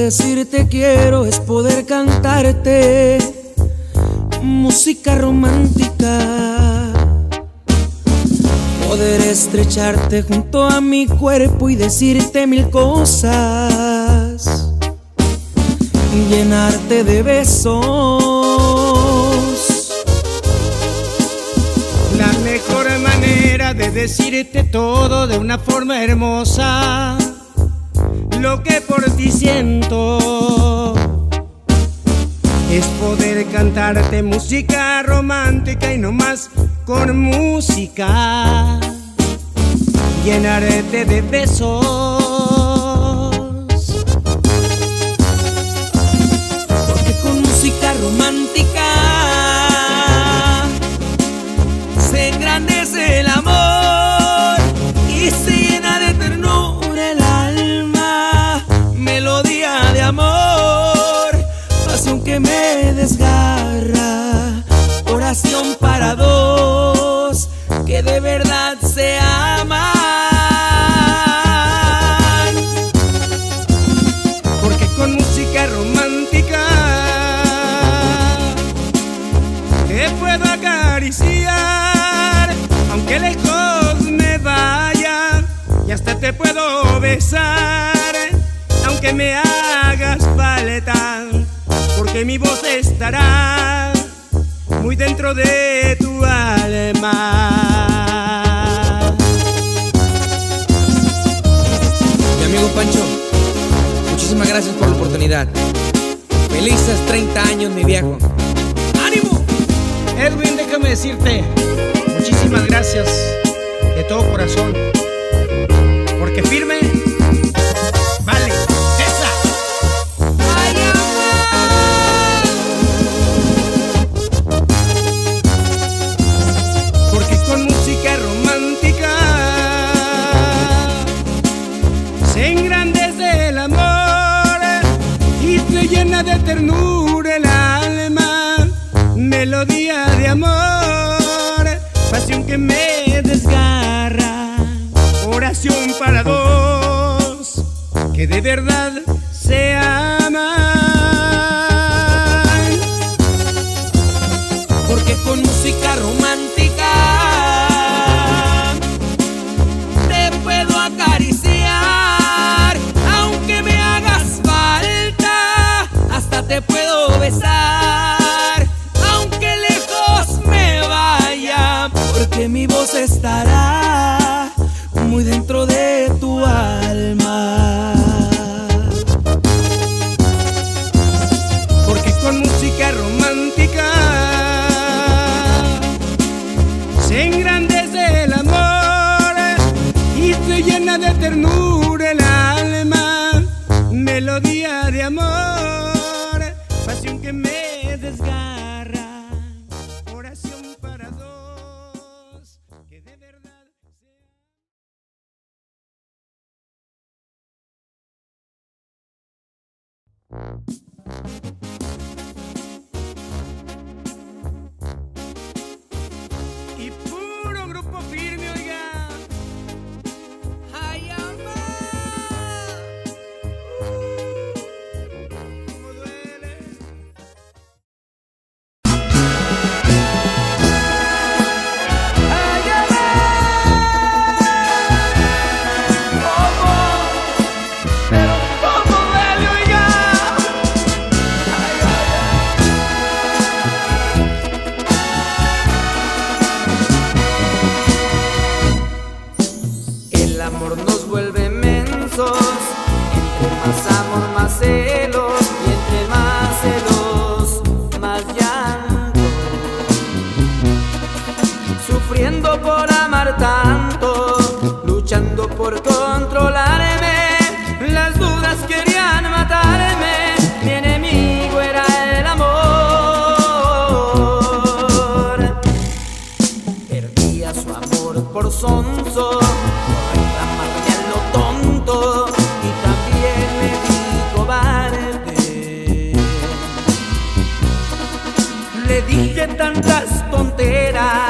decirte quiero es poder cantarte música romántica. Poder estrecharte junto a mi cuerpo y decirte mil cosas. Llenarte de besos. La mejor manera de decirte todo de una forma hermosa. Lo que por ti siento es poder cantarte música romántica y no más con música. Llenarte de besos. Te puedo acariciar, aunque lejos me vaya, y hasta te puedo besar, aunque me hagas falta, porque mi voz estará muy dentro de tu alma. Mi amigo Pancho, muchísimas gracias por la oportunidad. Felices 30 años, mi viejo. Edwin, déjame decirte muchísimas gracias de todo corazón. Porque firme, ternura el alma. Melodía de amor, pasión que me desgarra. Oración para dos que de verdad se dije tantas tonteras,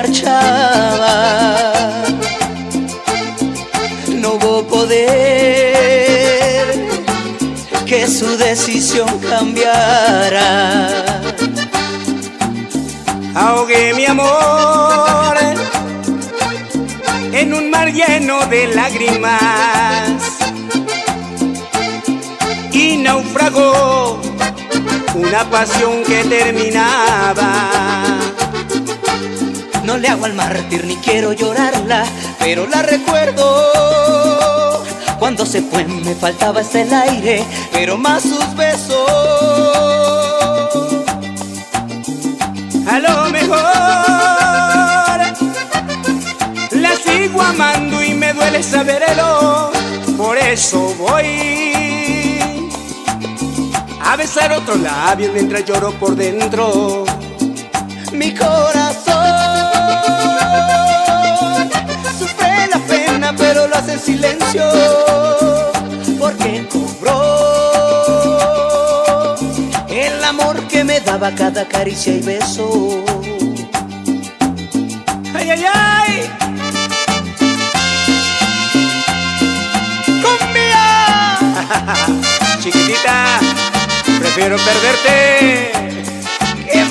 marchaba. No hubo poder que su decisión cambiara. Ahogué mi amor en un mar lleno de lágrimas y naufragó una pasión que terminaba faltaba hasta el aire, pero más sus besos. A lo mejor la sigo amando y me duele saberlo, por eso voy a besar otro labio mientras lloro por dentro. Mi corazón sufre la pena, pero lo hace en silencio porque cobró el amor que me daba cada caricia y beso. ¡Ay, ay, ay! ¡Cumbia! Chiquitita, prefiero perderte que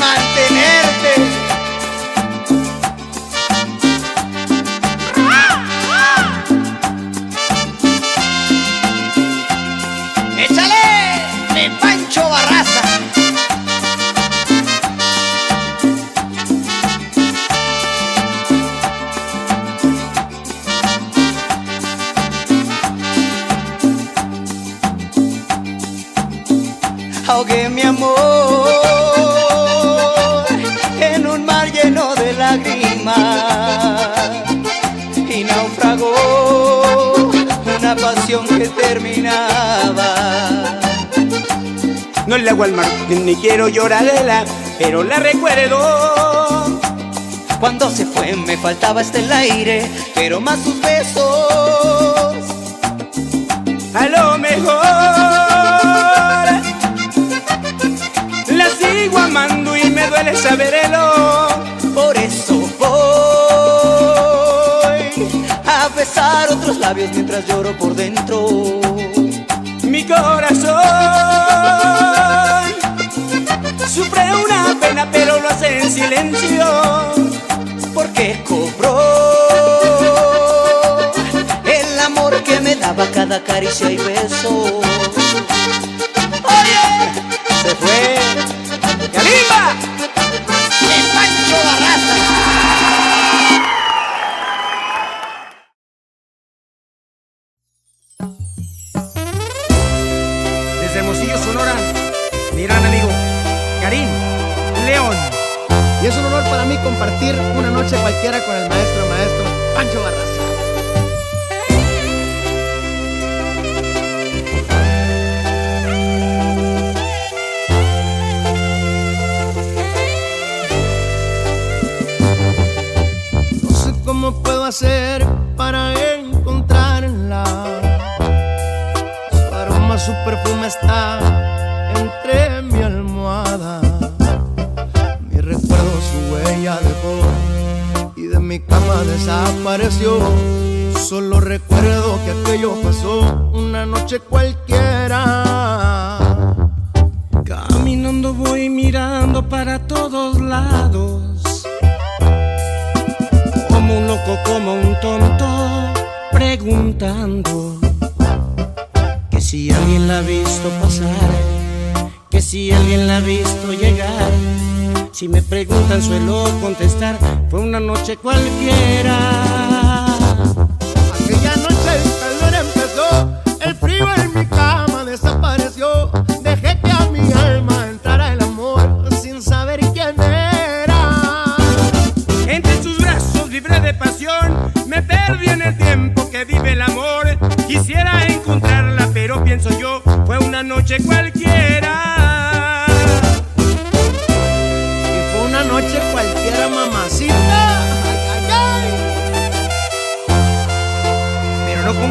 No le hago al mar, ni quiero llorarla, pero la recuerdo. Cuando se fue me faltaba este el aire, pero más sus besos. A lo mejor sigo amando y me duele saberlo. Por eso voy a besar otros labios mientras lloro por dentro. Mi corazón sufre una pena, pero lo hace en silencio. Porque cobró el amor que me daba cada caricia y beso. compartir una noche cualquiera con el maestro, maestro Pancho Barraza. No sé cómo puedo hacer para encontrarla. Su aroma, su perfume está entre desapareció. Solo recuerdo que aquello pasó una noche cualquiera. Caminando voy mirando para todos lados. Como un loco, como un tonto, preguntando que si alguien la ha visto pasar, que si alguien la ha visto llegar. Si me preguntan suelo contestar, fue una noche cualquiera. Aquella noche el calor empezó, el frío en mi cama desapareció. Dejé que a mi alma entrara el amor sin saber quién era. Entre sus brazos libre de pasión, me perdí en el tiempo que vive el amor. Quisiera encontrarla, pero pienso yo, fue una noche cualquiera.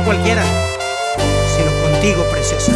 Cualquiera, sino contigo, preciosa.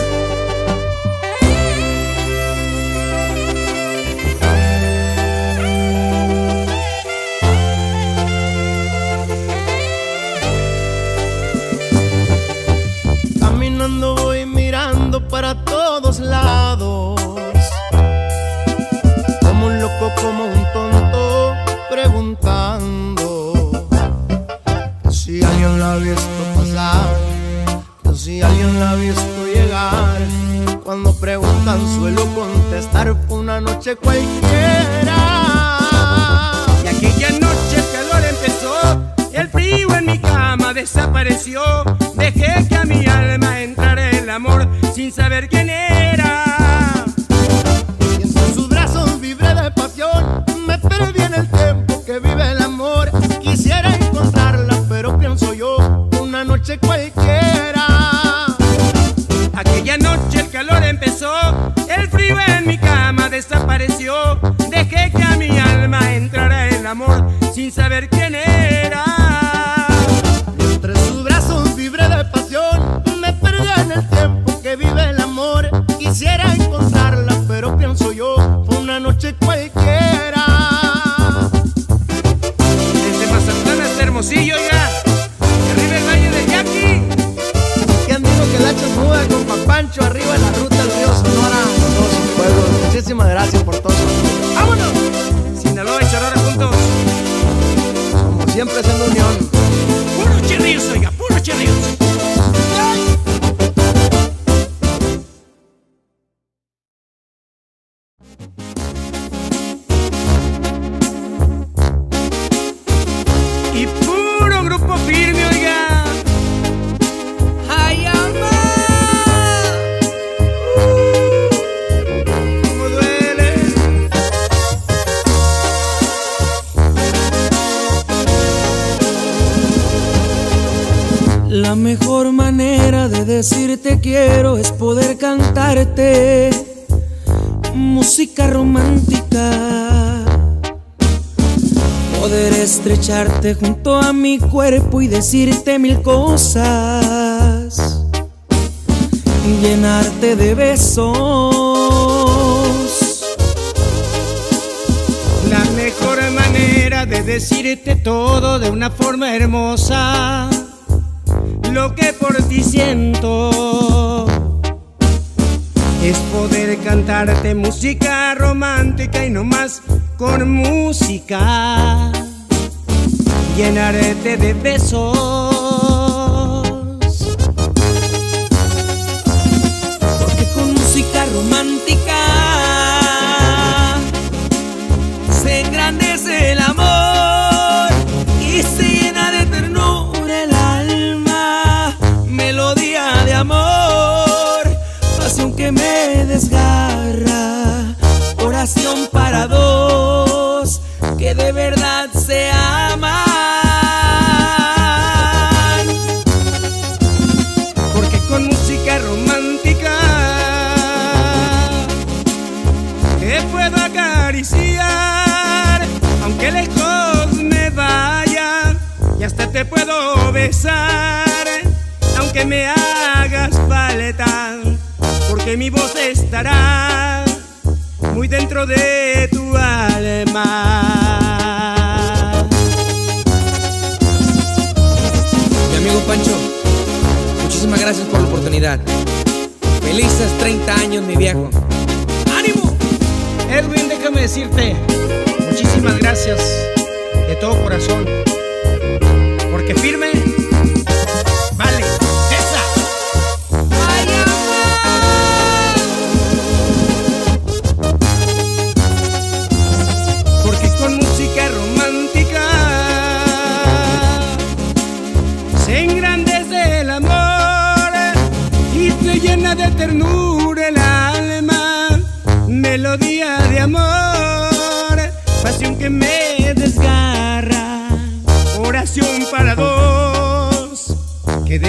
Quiero es poder cantarte música romántica. Poder estrecharte junto a mi cuerpo y decirte mil cosas. Llenarte de besos. La mejor manera de decirte todo de una forma hermosa. Lo que por ti siento es poder cantarte música romántica y no más con música. Llenarte de besos. mi voz estará muy dentro de tu alma. Mi amigo Pancho, muchísimas gracias por la oportunidad. Felices 30 años, mi viejo. ¡Ánimo! Edwin, déjame decirte, muchísimas gracias de todo corazón, porque firme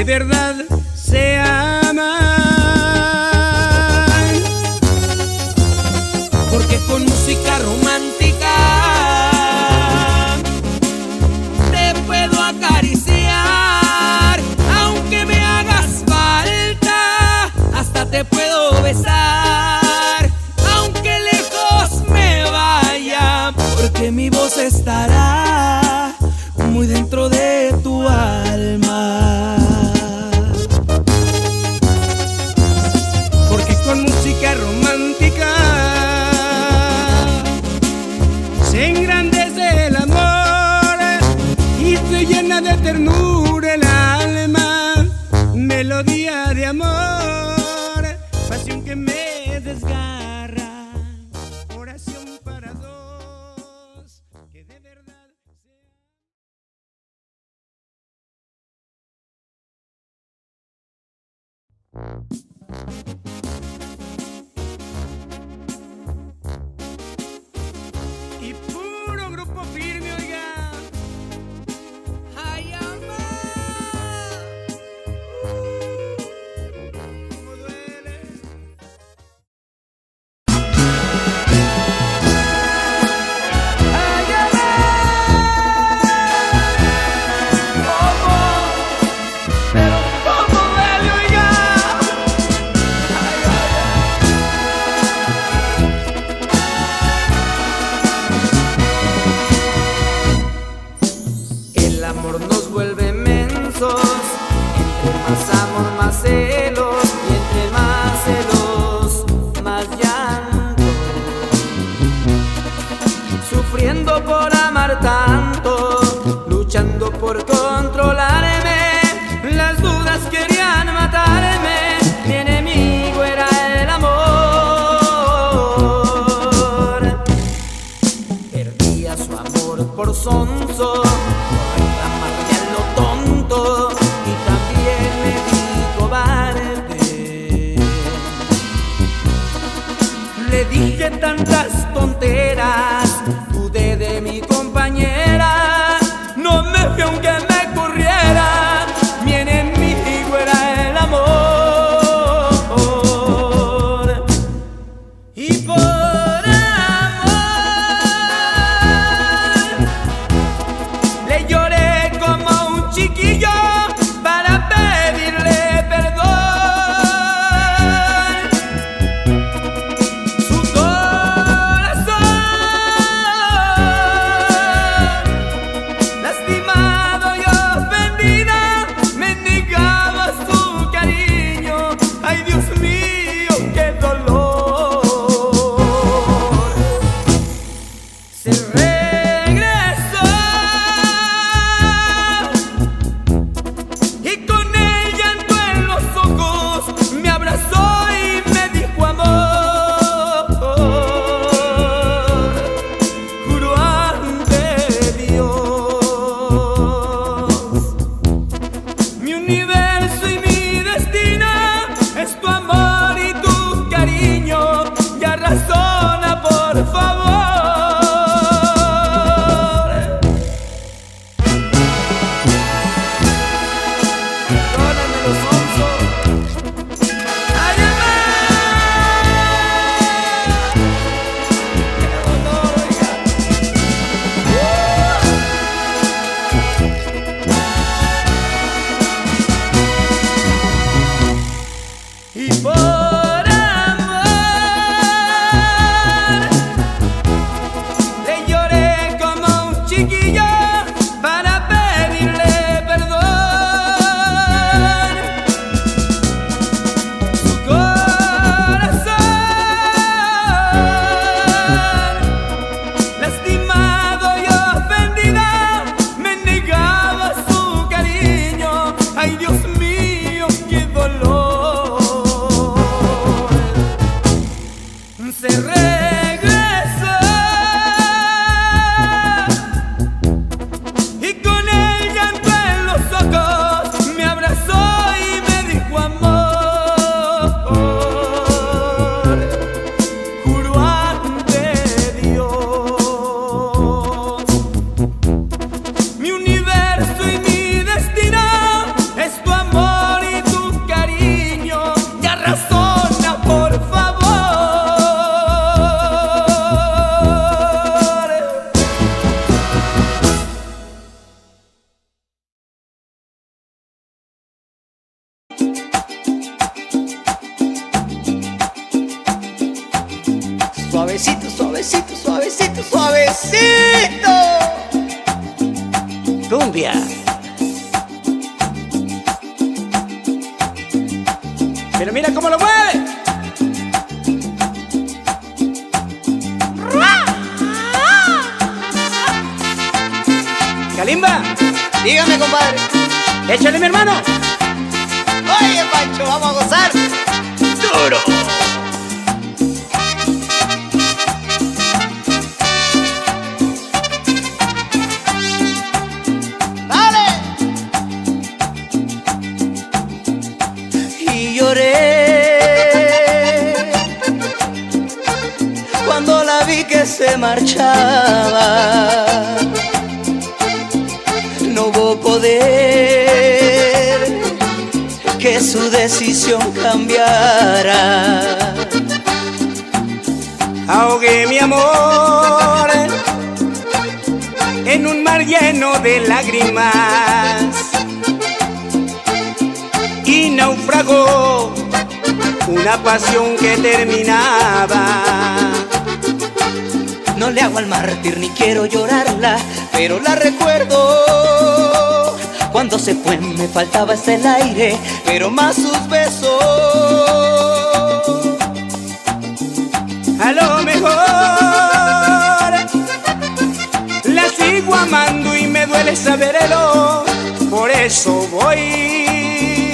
verdad se engrandece el amor eh, y se llena de ternura el alma, melodía de amor, pasión que me desgarra, oración para dos, que de verdad... Se... marchaba. No hubo poder que su decisión cambiara. Ahogué mi amor en un mar lleno de lágrimas y naufragó una pasión que terminaba. No le hago al mártir ni quiero llorarla, pero la recuerdo. Cuando se fue me faltaba el aire, pero más sus besos. A lo mejor la sigo amando y me duele saberlo, por eso voy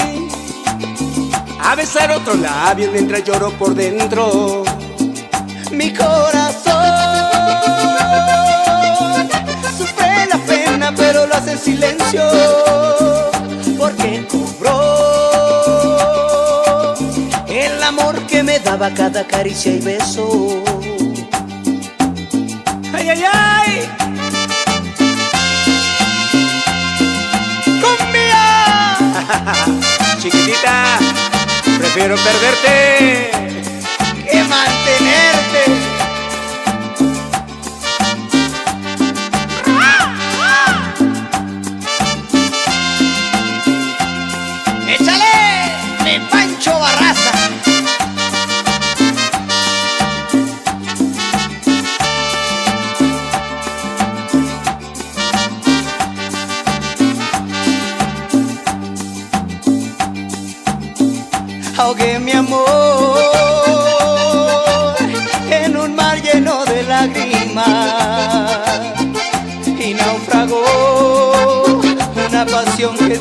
a besar otro labio mientras lloro por dentro. Mi corazón sufre la pena, pero lo hace en silencio, porque cobró el amor que me daba cada caricia y beso. ¡Ay, ay, ay! ¡Cumbia! Chiquitita, prefiero perderte.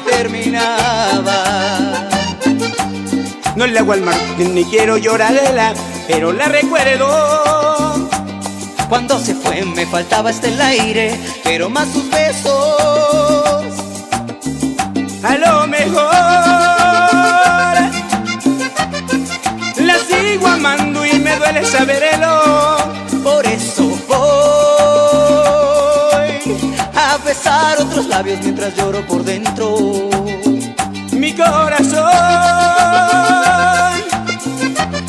Terminaba. No le hago al ni quiero llorarla, pero la recuerdo. Cuando se fue me faltaba hasta el aire, pero más sus besos. A lo mejor la sigo amando y me duele saberlo. Labios mientras lloro por dentro. Mi corazón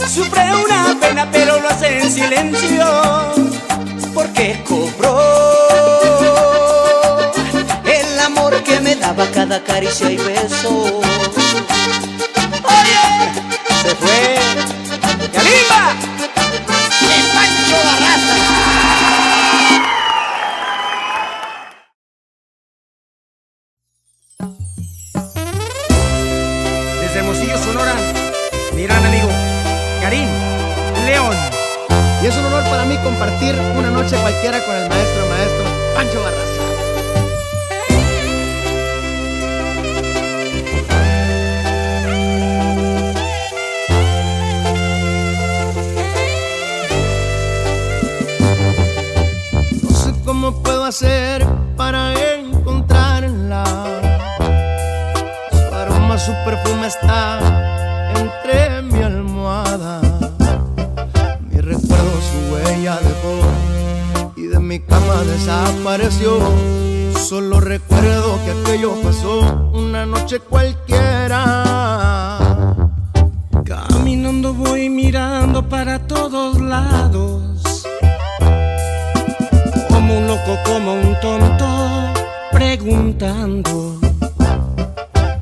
sufre una pena, pero lo hace en silencio. porque cobró el amor que me daba cada caricia y beso. Una noche cualquiera con el maestro, maestro Pancho Barraza. No sé cómo puedo hacer para encontrarla. Desapareció. Solo recuerdo que aquello pasó una noche cualquiera. Caminando voy mirando para todos lados. Como un loco, como un tonto, preguntando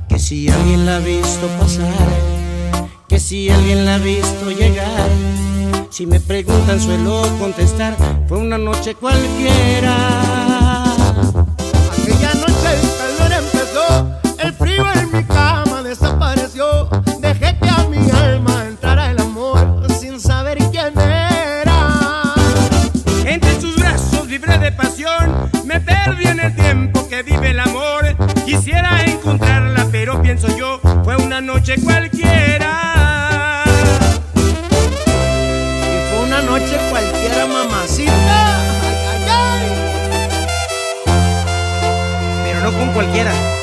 que si alguien la ha visto pasar, que si alguien la ha visto llegar, Si me preguntan suelo contestar, fue una noche cualquiera. Aquella noche el calor empezó, el frío en mi cama desapareció. Dejé que a mi alma entrara el amor sin saber quién era. Entre sus brazos libre de pasión, me perdí en el tiempo que vive el amor. Quisiera encontrarla, pero pienso yo, fue una noche cualquiera. No con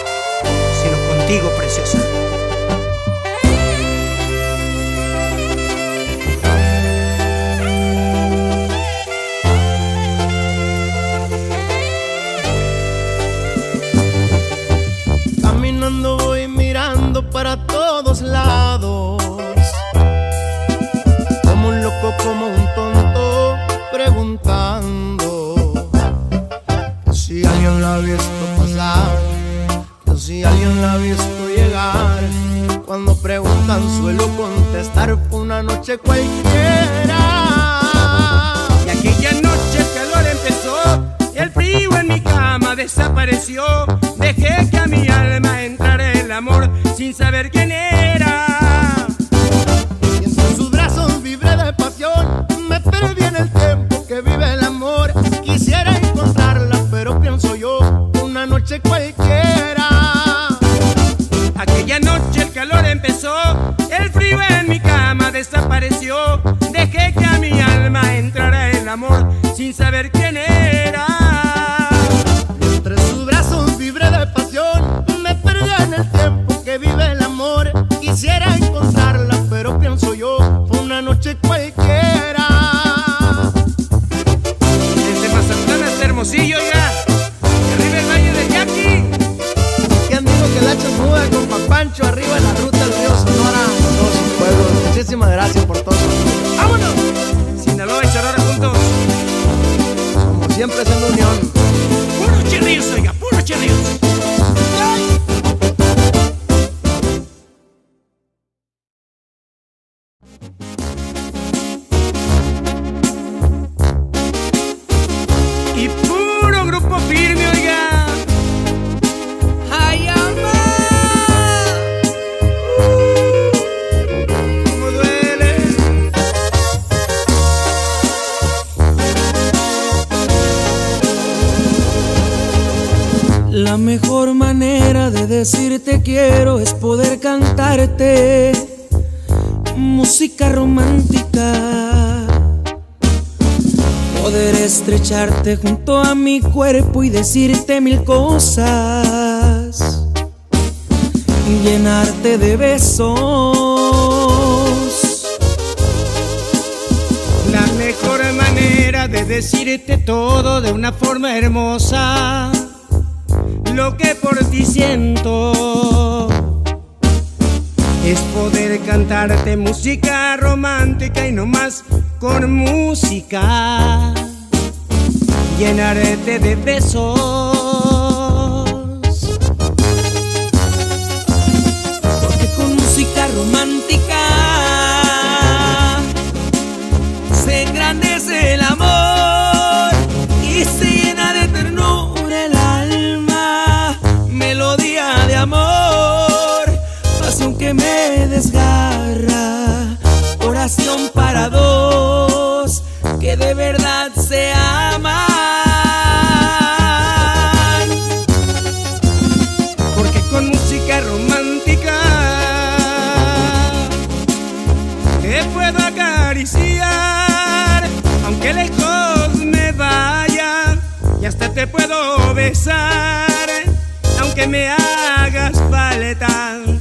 quiero es poder cantarte música romántica. Poder estrecharte junto a mi cuerpo y decirte mil cosas. Llenarte de besos. La mejor manera de decirte todo de una forma hermosa. Lo que por ti siento es poder cantarte música romántica y no más con música. Llenarte de besos. Porque con música romántica se engrandece el desgarra. Oración para dos que de verdad se aman. porque con música romántica te puedo acariciar, aunque lejos me vaya, y hasta te puedo besar, aunque me hagas falta,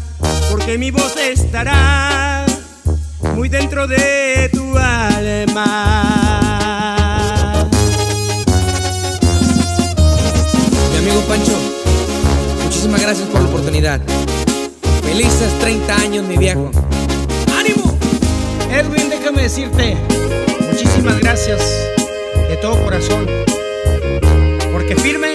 porque mi voz estará muy dentro de tu alma. Mi amigo Pancho, muchísimas gracias por la oportunidad. Felices 30 años, mi viejo. ¡Ánimo! Edwin, déjame decirte muchísimas gracias de todo corazón. Porque firme,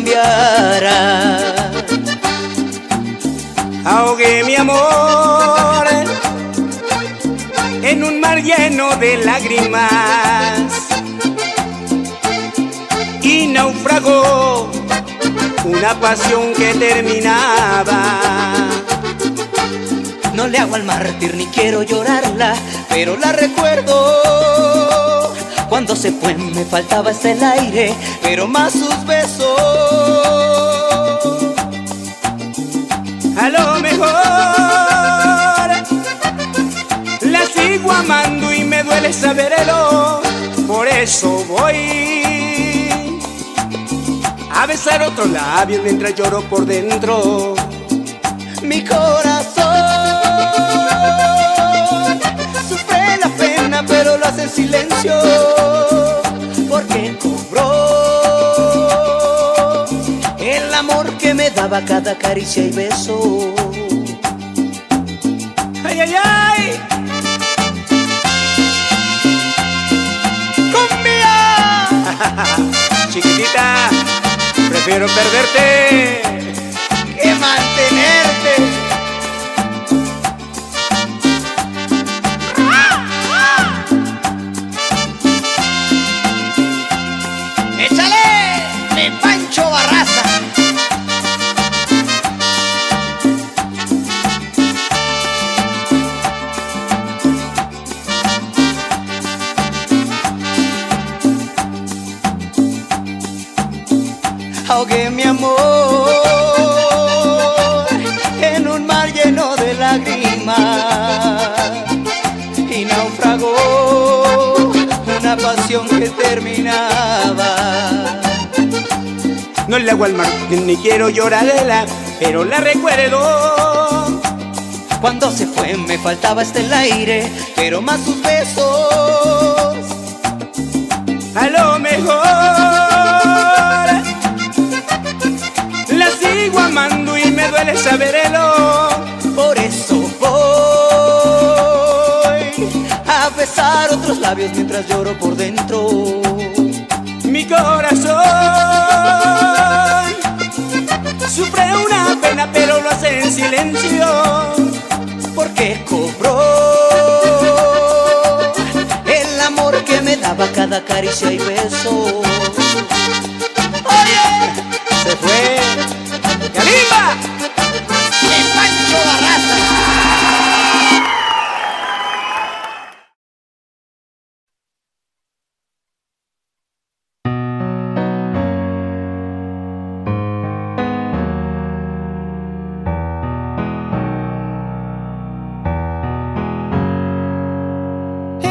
Cambiara. Ahogué mi amor en un mar lleno de lágrimas y naufragó una pasión que terminaba. No le hago al mártir ni quiero llorarla, pero la recuerdo. Cuando se fue me faltaba el aire, pero más sus besos. A lo mejor la sigo amando y me duele saberlo, por eso voy a besar otro labio mientras lloro por dentro. Mi corazón pero lo hace en silencio, porque cobró el amor que me daba cada caricia y beso. ¡Ay, ay, ay! ¡Cumbia! Chiquitita, prefiero perderte. Le hago al mar, ni quiero llorarla, pero la recuerdo. Cuando se fue me faltaba hasta el aire, pero más sus besos. A lo mejor la sigo amando y me duele saberlo. Por eso voy a besar otros labios mientras lloro por dentro. Mi corazón sufre una pena, pero lo hace en silencio. porque cobró el amor que me daba cada caricia y beso.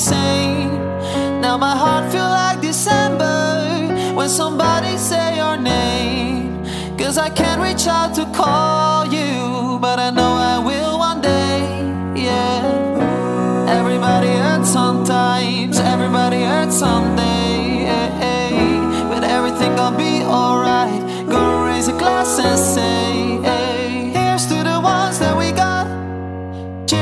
same. Now my heart feel like December when somebody say your name. Cause I can't reach out to call you, but I know I will one day. Yeah. Everybody hurts sometimes, everybody hurts someday. yeah. But everything gonna be alright. Gonna raise a glass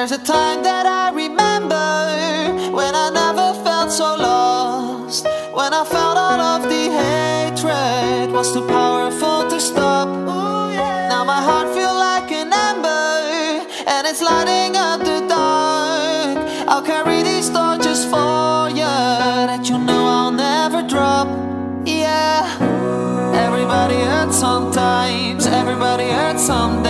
There's a time that I remember when I never felt so lost. When I felt all of the hatred was too powerful to stop. Now my heart feels like an ember and it's lighting up the dark. I'll carry these torches for you that you know I'll never drop. Yeah. Everybody hurts sometimes, everybody hurts someday.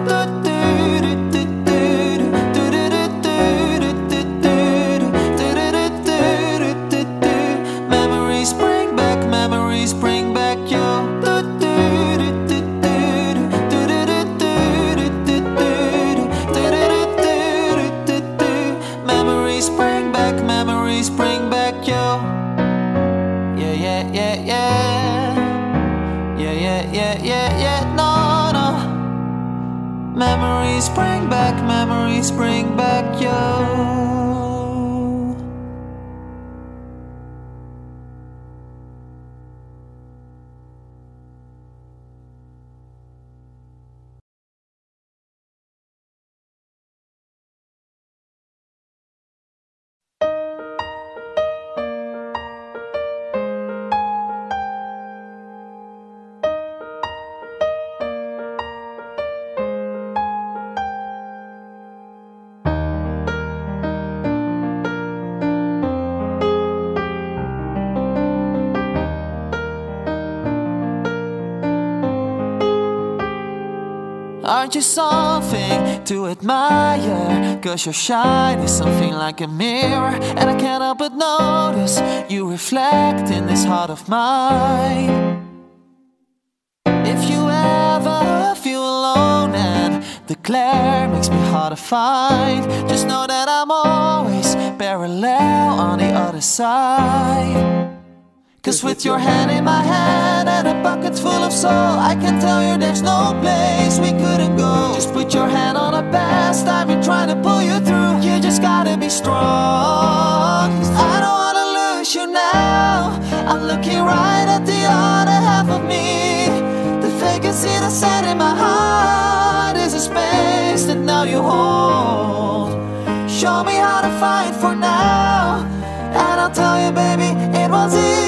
Bring back, memories bring back you. Aren't you something to admire? Cause your shine is something like a mirror. And I can't help but notice you reflect in this heart of mine. If you ever feel alone and the glare makes me hard to find, just know that I'm always parallel on the other side. With your hand in my hand and a bucket full of soul, I can tell you there's no place we couldn't go. Just put your hand on the past, I've been trying to pull you through. You just gotta be strong. I don't wanna lose you now. I'm looking right at the other half of me. The vacancy that's set in my heart is a space that now you hold. Show me how to fight for now. And I'll tell you, baby, it was easy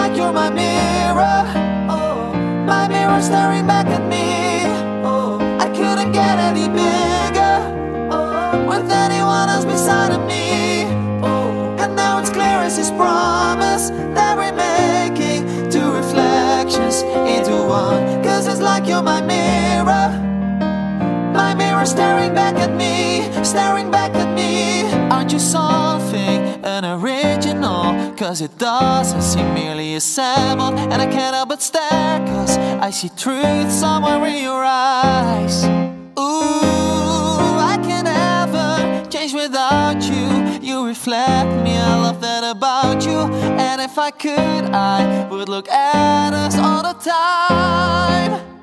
like you're my mirror, oh, my mirror staring back at me. Oh, I couldn't get any bigger, oh, with anyone else beside of me. Oh, and now it's clear as his promise that we're making two reflections into one. Cause it's like you're my mirror. My mirror staring back at me, staring back at me. Aren't you something unoriginal? Cause it doesn't seem merely assembled. And I can't help but stare, cause I see truth somewhere in your eyes. Ooh, I can never change without you. You reflect me, I love that about you. And if I could, I would look at us all the time.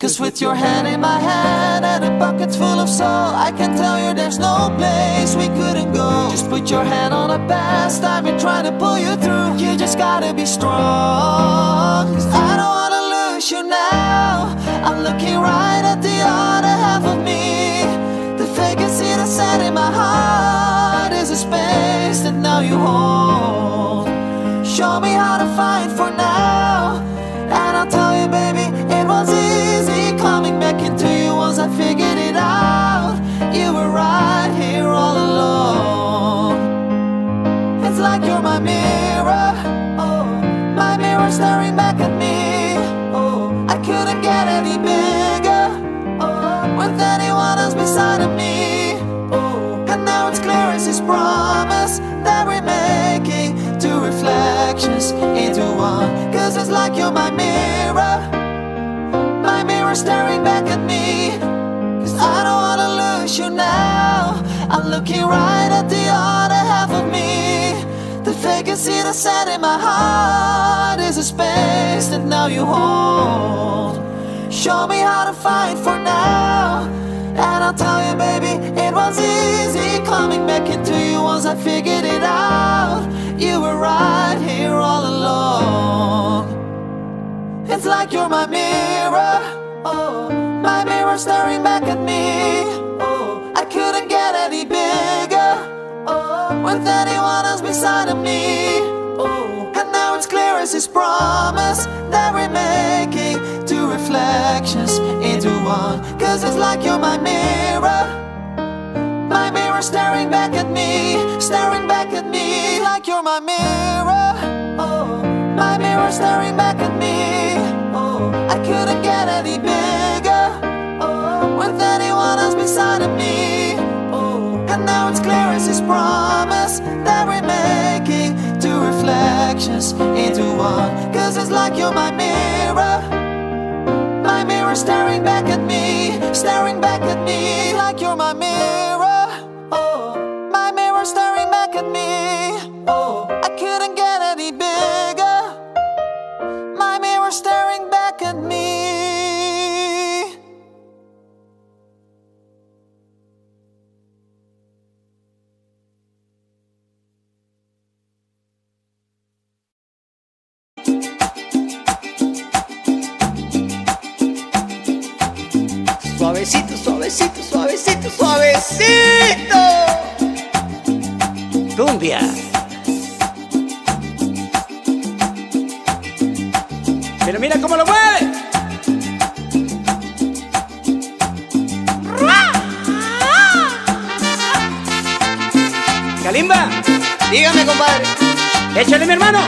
Cause with your hand in my hand and a bucket full of soul, I can tell you there's no place we couldn't go. Just put your hand on the past, I've been trying to pull you through. You just gotta be strong. Cause I don't wanna lose you now. I'm looking right at the other half of me. The vacancy that's set in my heart is a space that now you hold. Show me how to fight for now. You were right here all along. It's like you're my mirror. Oh, my mirror staring back at me. Oh, I couldn't get any bigger. Oh, with anyone else beside of me. Oh, and now it's clear as his promise that we're making two reflections into one. Cause it's like you're my mirror. My mirror staring back at me. Cause I don't wanna you now. I'm looking right at the other half of me. The vacancy that's set in my heart is a space that now you hold. Show me how to fight for now. And I'll tell you, baby, it was easy coming back into you once I figured it out. With anyone else beside of me. Oh, and now it's clear as his promise that we're making two reflections into one. Cause it's like you're my mirror. My mirror staring back at me, staring back at me like you're my mirror. Oh, my mirror staring back at me. Oh, I couldn't get any bigger. Oh, with anyone else beside of me. It's clear as his promise that we're making two reflections into one. Cause it's like you're my mirror. My mirror staring back at me, staring back at me like you're my mirror. Suavecito, suavecito, suavecito, suavecito. Cumbia. Pero mira cómo lo mueve. Kalimba, Dígame, compadre. échale mi hermano.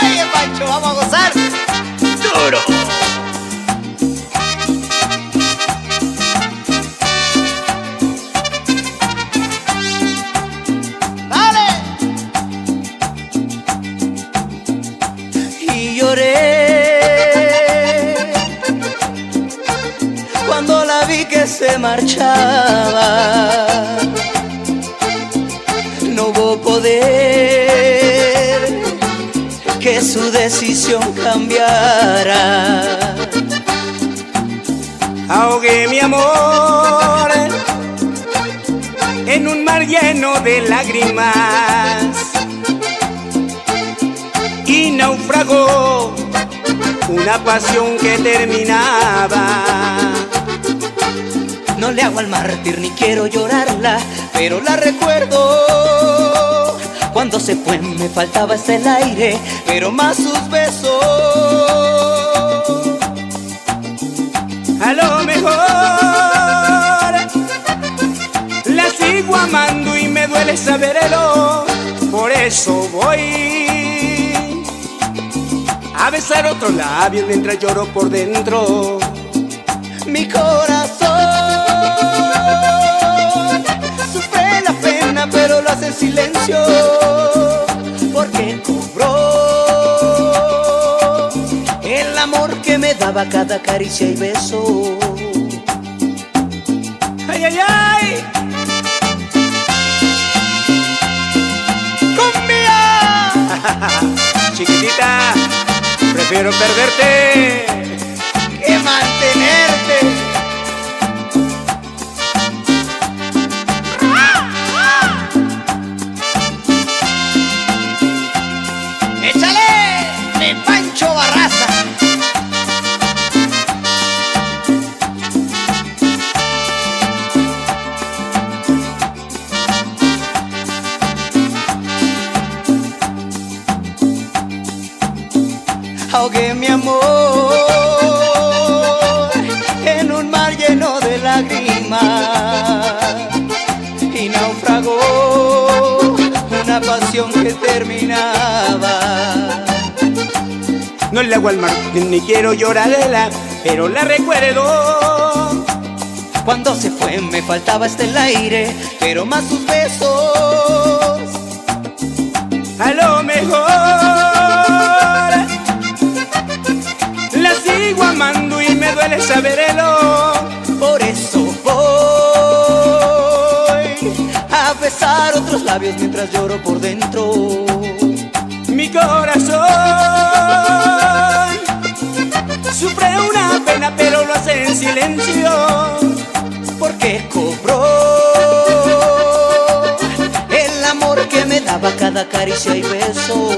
Oye, Pancho, vamos a gozar. Duro. Se marchaba. No hubo poder que su decisión cambiara. Ahogué mi amor en un mar lleno de lágrimas y naufragó una pasión que terminaba. No le hago al mártir ni quiero llorarla, pero la recuerdo. Cuando se fue me faltaba hasta el aire, pero más sus besos. A lo mejor la sigo amando y me duele saberlo. Por eso voy a besar otro labio mientras lloro por dentro. Mi corazón sufre la pena, pero lo hace en silencio. Porque cobró el amor que me daba cada caricia y beso. ¡Ay, ay, ay! ¡Cumbia! Chiquitita, prefiero perderte. Que terminaba. No le hago al mar, ni quiero llorarla, pero la recuerdo. Cuando se fue me faltaba este el aire, pero más sus besos. A lo mejor la sigo amando y me duele saberlo. Por otros labios mientras lloro por dentro. Mi corazón sufre una pena, pero lo hace en silencio. Porque cobró el amor que me daba cada caricia y beso.